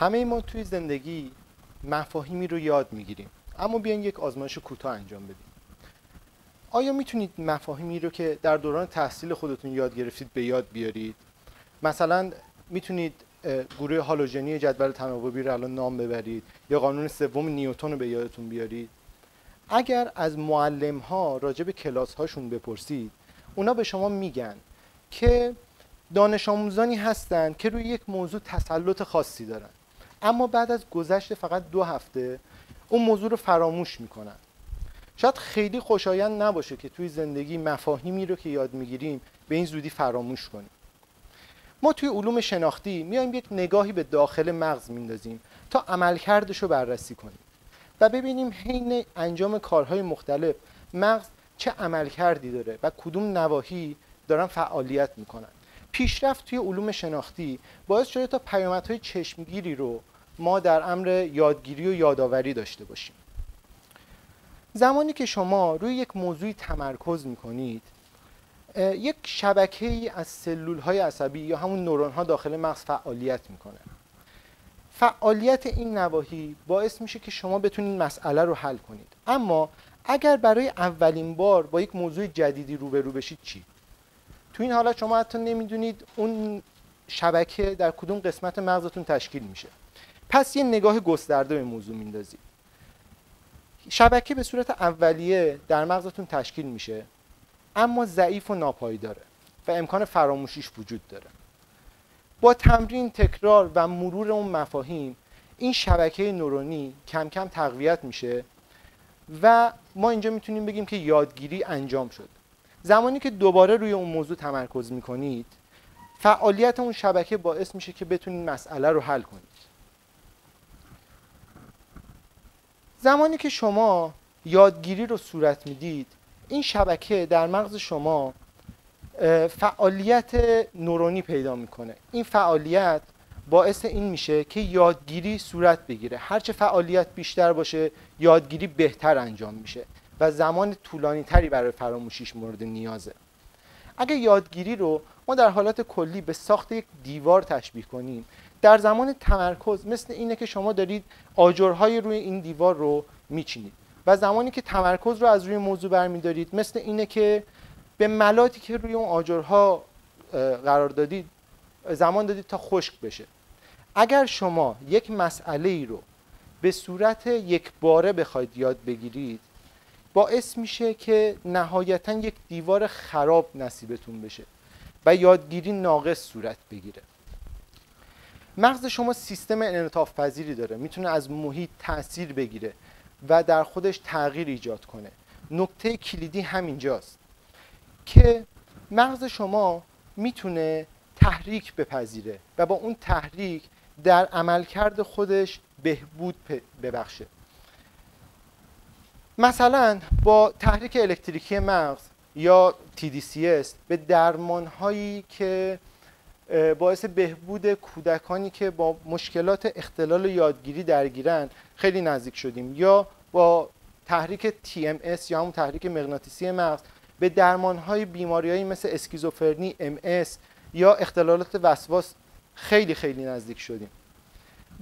همه ما توی زندگی مفاهیمی رو یاد می‌گیریم. اما بیاین یک آزمایش کوتاه انجام بدیم. آیا می‌تونید مفاهیمی رو که در دوران تحصیل خودتون یاد گرفتید به یاد بیارید؟ مثلا می‌تونید گروه هالوژنی جدول تناوبی رو الان نام ببرید یا قانون سوم نیوتن رو به یادتون بیارید؟ اگر از معلم ها راجع به کلاس هاشون بپرسید اونا به شما میگن که دانش آموزانی هستند که روی یک موضوع تسلط خاصی دارن. اما بعد از گذشت فقط دو هفته اون موضوع رو فراموش می‌کنن. شاید خیلی خوشایند نباشه که توی زندگی مفاهیمی رو که یاد می‌گیریم به این زودی فراموش کنیم. ما توی علوم شناختی میایم یک نگاهی به داخل مغز میندازیم تا عملکردش رو بررسی کنیم و ببینیم حین انجام کارهای مختلف مغز چه عملکردی داره و کدوم نواحی دارن فعالیت می‌کنن. پیشرفت توی علوم شناختی باعث شده تا پیامدهای چشمگیری رو ما در امر یادگیری و یادآوری داشته باشیم. زمانی که شما روی یک موضوعی تمرکز می‌کنید یک شبکه ای از سلول های عصبی یا همون نورون ها داخل مغز فعالیت می‌کنه. فعالیت این نواحی باعث میشه که شما بتونید مسئله رو حل کنید. اما اگر برای اولین بار با یک موضوع جدیدی روبرو بشید چی؟ تو این حالت شما حتی نمی‌دونید اون شبکه در کدوم قسمت مغزتون تشکیل میشه. پس یه نگاه گسترده به موضوع میندازید شبکه به صورت اولیه در مغزتون تشکیل میشه اما ضعیف و ناپایداره و امکان فراموشیش وجود داره. با تمرین تکرار و مرور اون مفاهیم این شبکه نورونی کم کم تقویت میشه و ما اینجا می‌تونیم بگیم که یادگیری انجام شد. زمانی که دوباره روی اون موضوع تمرکز می‌کنید فعالیت اون شبکه باعث میشه که بتونید مسئله رو حل کنید. زمانی که شما یادگیری رو صورت می‌دید این شبکه در مغز شما فعالیت نورونی پیدا می‌کنه. این فعالیت باعث این میشه که یادگیری صورت بگیره. هرچه فعالیت بیشتر باشه یادگیری بهتر انجام میشه و زمان طولانی تری برای فراموشیش مورد نیازه. اگر یادگیری رو ما در حالت کلی به ساخت یک دیوار تشبیه کنیم در زمان تمرکز مثل اینه که شما دارید آجرهای روی این دیوار رو میچینید و زمانی که تمرکز رو از روی موضوع برمیدارید مثل اینه که به ملاتی که روی اون آجرها قرار دادید زمان دادید تا خشک بشه. اگر شما یک مسئله ای رو به صورت یک باره بخواید یاد بگیرید باعث میشه که نهایتا یک دیوار خراب نصیبتون بشه و یادگیری ناقص صورت بگیره. مغز شما سیستم انعطاف پذیری داره می‌تونه از محیط تاثیر بگیره و در خودش تغییر ایجاد کنه. نکته کلیدی همینجاست که مغز شما می‌تونه تحریک بپذیره و با اون تحریک در عملکرد خودش بهبود ببخشه. مثلا با تحریک الکتریکی مغز یا TDCS به درمان هایی که باعث بهبود کودکانی که با مشکلات اختلال یادگیری درگیرن خیلی نزدیک شدیم. یا با تحریک TMS یا همون تحریک مغناطیسی مغز به درمان های بیماری مثل اسکیزوفرنی MS یا اختلالات وسواس خیلی خیلی نزدیک شدیم.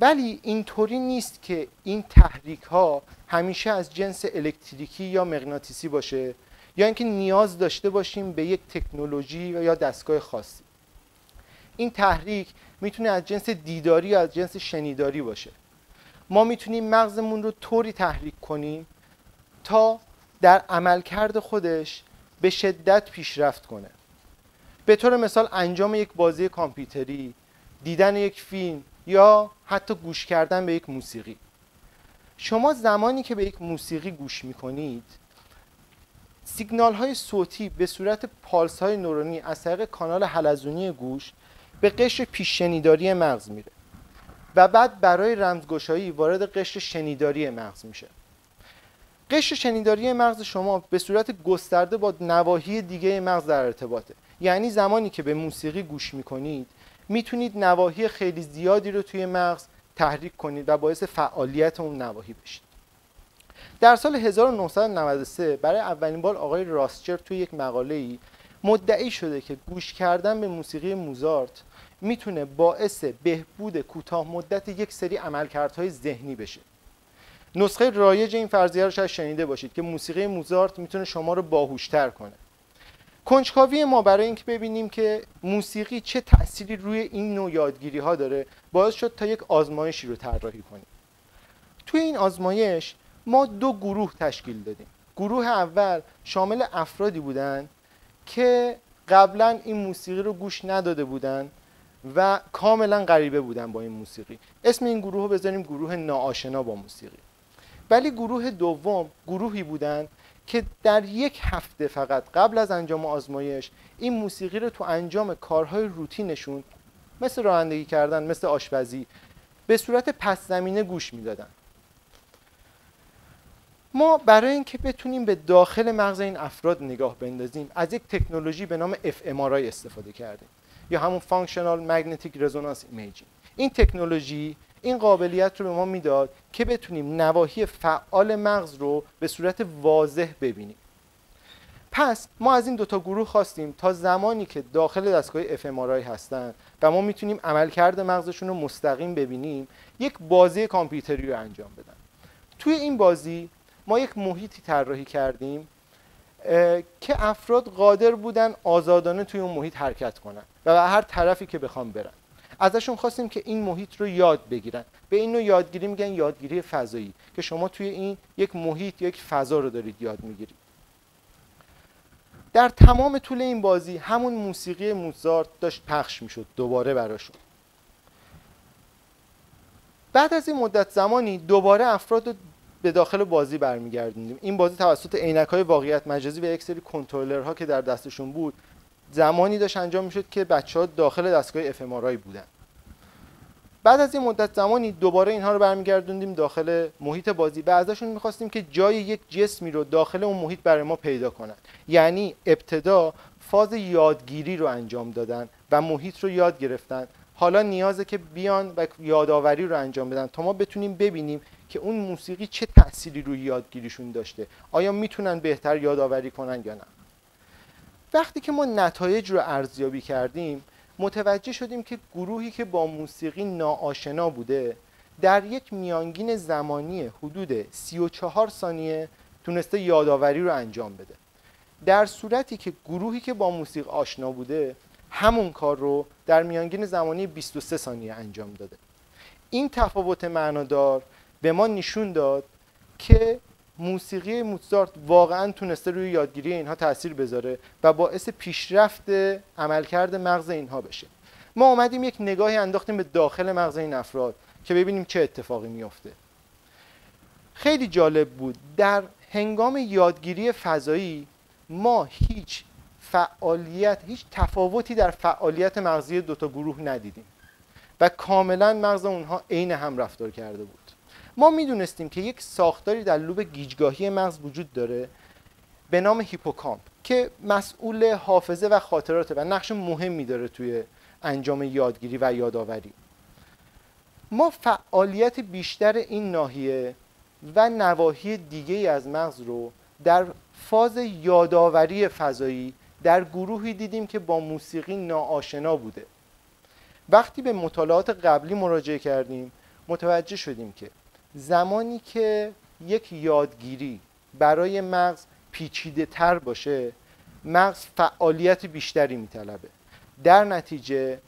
ولی اینطوری نیست که این تحریک ها همیشه از جنس الکتریکی یا مغناطیسی باشه یا اینکه نیاز داشته باشیم به یک تکنولوژی یا دستگاه خاصی. این تحریک می‌تونه از جنس دیداری یا از جنس شنیداری باشه. ما می‌تونیم مغزمون رو طوری تحریک کنیم تا در عملکرد خودش به شدت پیشرفت کنه. به طور مثال انجام یک بازی کامپیوتری دیدن یک فیلم یا حتی گوش کردن به یک موسیقی. شما زمانی که به یک موسیقی گوش می‌کنید سیگنال های صوتی به صورت پالس های نورونی از طریق کانال حلزونی گوش به قشر پیششنیداری مغز میره. و بعد برای رمزگشایی وارد قشر شنیداری مغز میشه. قشر شنیداری مغز شما به صورت گسترده با نواحی دیگه مغز در ارتباطه. یعنی زمانی که به موسیقی گوش می‌کنید می‌تونید نواحی خیلی زیادی رو توی مغز تحریک کنید و باعث فعالیت اون نواحی بشید. در سال 1993 برای اولین بار آقای راستچر توی یک مقاله ای مدعی شده که گوش کردن به موسیقی موزارت می‌تونه باعث بهبود کوتاه مدت یک سری عملکردهای ذهنی بشه. نسخه رایج این فرضیه رو شاید شنیده باشید که موسیقی موزارت می‌تونه شما رو باهوشتر کنه. کنجکاوی ما برای اینکه ببینیم که موسیقی چه تأثیری روی این نوع یادگیری ها داره باعث شد تا یک آزمایشی رو طراحی کنیم. توی این آزمایش ما دو گروه تشکیل دادیم. گروه اول شامل افرادی بودند که قبلا این موسیقی رو گوش نداده بودند و کاملا غریبه بودن با این موسیقی. اسم این گروه رو بذاریم گروه ناآشنا با موسیقی. ولی گروه دوم گروهی بودند که در یک هفته فقط قبل از انجام آزمایش این موسیقی رو تو انجام کارهای روتینشون مثل رانندگی کردن مثل آشپزی به صورت پس زمینه گوش می‌دادن. ما برای اینکه بتونیم به داخل مغز این افراد نگاه بندازیم از یک تکنولوژی به نام fMRI استفاده کردیم. یا همون Functional Magnetic Resonance Imaging. این تکنولوژی این قابلیت رو به ما می‌داد که بتونیم نواحی فعال مغز رو به صورت واضح ببینیم. پس ما از این دوتا گروه خواستیم تا زمانی که داخل دستگاه fMRI هستن و ما می‌تونیم عملکرد مغزشون رو مستقیم ببینیم یک بازی کامپیوتری رو انجام بدن. توی این بازی ما یک محیطی طراحی کردیم که افراد قادر بودن آزادانه توی اون محیط حرکت کنن و به هر طرفی که بخوام برن. ازشون خواستیم که این محیط رو یاد بگیرن. به این نوع یادگیری میگن یادگیری فضایی که شما توی این یک محیط یک فضا رو دارید یاد می‌گیرید. در تمام طول این بازی همون موسیقی موزارت داشت پخش می‌شد دوباره براشون. بعد از این مدت زمانی دوباره افراد به داخل بازی برمیگردوندیم. این بازی توسط عینک های واقعیت مجازی و یک سری کنترلرها که در دستشون بود زمانی داشت انجام می‌شد که بچه ها داخل دستگاه اف بودن. بعد از این مدت زمانی دوباره اینها رو برمیگردوندیم داخل محیط بازی و ازشون می‌خواستیم که جای یک جسمی رو داخل اون محیط برای ما پیدا کنن. یعنی ابتدا فاز یادگیری رو انجام دادن و محیط رو یاد گرفتن حالا نیازه که بیان و یادآوری رو انجام بدن تا ما بتونیم ببینیم که اون موسیقی چه تأثیری روی یادگیریشون داشته. آیا می‌تونن بهتر یادآوری کنن یا نه؟ وقتی که ما نتایج رو ارزیابی کردیم متوجه شدیم که گروهی که با موسیقی ناآشنا بوده در یک میانگین زمانی حدود 34 ثانیه تونسته یادآوری رو انجام بده. در صورتی که گروهی که با موسیقی آشنا بوده همون کار رو در میانگین زمانی 23 ثانیه انجام داده. این تفاوت معنادار به ما نشون داد که موسیقی موزارت واقعا تونسته روی یادگیری اینها تاثیر بذاره و باعث پیشرفت عملکرد مغز اینها بشه. ما اومدیم یک نگاهی انداختیم به داخل مغز این افراد که ببینیم چه اتفاقی میافته. خیلی جالب بود. در هنگام یادگیری فضایی ما هیچ فعالیت هیچ تفاوتی در فعالیت مغزی دوتا گروه ندیدیم. و کاملا مغز اونها عین هم رفتار کرده بود. ما می‌دونستیم که یک ساختاری در لوب گیجگاهی مغز وجود داره به نام هیپوکامپ که مسئول حافظه و خاطراته و نقش مهمی داره توی انجام یادگیری و یادآوری. ما فعالیت بیشتر این ناحیه و نواحی دیگه از مغز رو در فاز یادآوری فضایی در گروهی دیدیم که با موسیقی ناآشنا بوده. وقتی به مطالعات قبلی مراجعه کردیم متوجه شدیم که زمانی که یک یادگیری برای مغز پیچیده تر باشه مغز فعالیت بیشتری میطلبه. در نتیجه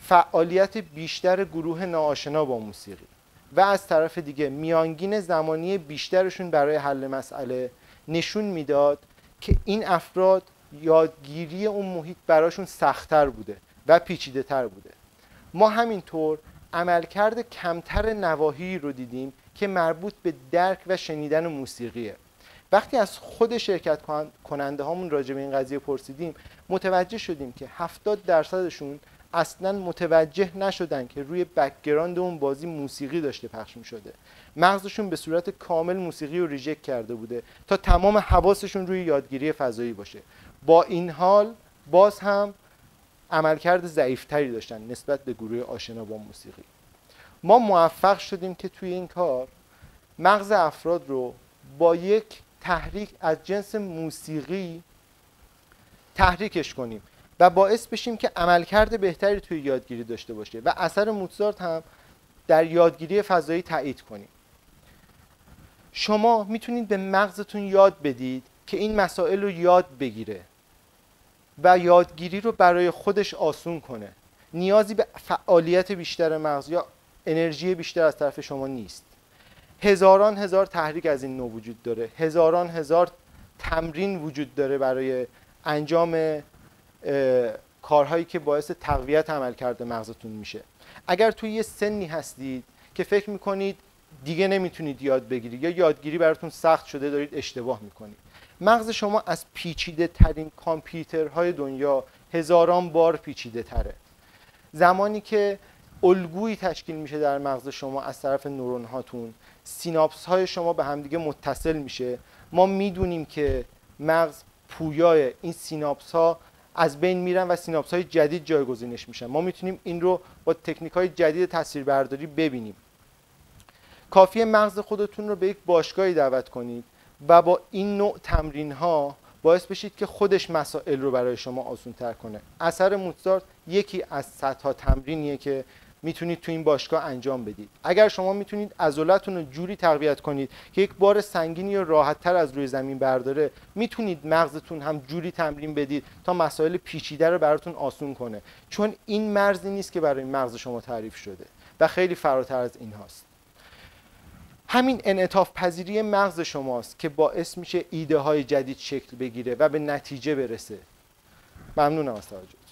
فعالیت بیشتر گروه ناآشنا با موسیقی و از طرف دیگه میانگین زمانی بیشترشون برای حل مسئله نشون می‌داد که این افراد یادگیری اون محیط براشون سختتر بوده و پیچیده تر بوده. ما همینطور عملکرد کمتر نواحی رو دیدیم که مربوط به درک و شنیدن موسیقیه. وقتی از خود شرکت کننده هامون راجع به این قضیه پرسیدیم متوجه شدیم که 70 درصدشون اصلا متوجه نشدن که روی background اون بازی موسیقی داشته پخش می شده مغزشون به صورت کامل موسیقی رو reject کرده بوده تا تمام حواسشون روی یادگیری فضایی باشه. با این حال باز هم عملکرد ضعیفتری داشتن نسبت به گروه آشنا با موسیقی. ما موفق شدیم که توی این کار مغز افراد رو با یک تحریک از جنس موسیقی تحریکش کنیم و باعث بشیم که عملکرد بهتری توی یادگیری داشته باشه و اثر موزارت هم در یادگیری فضایی تایید کنیم. شما می‌تونید به مغزتون یاد بدید که این مسائل رو یاد بگیره و یادگیری رو برای خودش آسون کنه. نیازی به فعالیت بیشتر مغز یا انرژی بیشتر از طرف شما نیست. هزاران هزار تحریک از این نوع وجود داره. هزاران هزار تمرین وجود داره برای انجام کارهایی که باعث تقویت عمل کرده مغزتون میشه. اگر توی یه سنی هستید که فکر می‌کنید دیگه نمی‌تونید یاد بگیرید یا یادگیری براتون سخت شده دارید اشتباه می‌کنید. مغز شما از پیچیده ترین کامپیوترهای دنیا هزاران بار پیچیده تره زمانی که الگویی تشکیل میشه در مغز شما از طرف نورون هاتون سیناپس های شما به همدیگه متصل میشه. ما می‌دونیم که مغز پویاست این سیناپس ها از بین میرن و سیناپس های جدید جایگزینش میشن. ما می‌تونیم این رو با تکنیک های جدید تصویربرداری ببینیم. کافیه مغز خودتون رو به یک باشگاهی دعوت کنید. و با این نوع تمرین ها باعث بشید که خودش مسائل رو برای شما آسون تر کنه. اثر موزارت یکی از صدها تمرینیه که می‌تونید تو این باشگاه انجام بدید. اگر شما می‌تونید عضلاتتون رو جوری تقویت کنید که یک بار سنگینی و راحت تر از روی زمین برداره می‌تونید مغزتون هم جوری تمرین بدید تا مسائل پیچیده رو براتون آسون کنه. چون این مرزی نیست که برای مغز شما تعریف شده و خیلی فراتر از این هاست. همین انعطاف پذیری مغز شماست که باعث میشه ایده های جدید شکل بگیره و به نتیجه برسه. ممنونم از توجه.